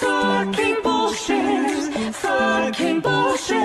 Fucking bullshit. Fucking bullshit.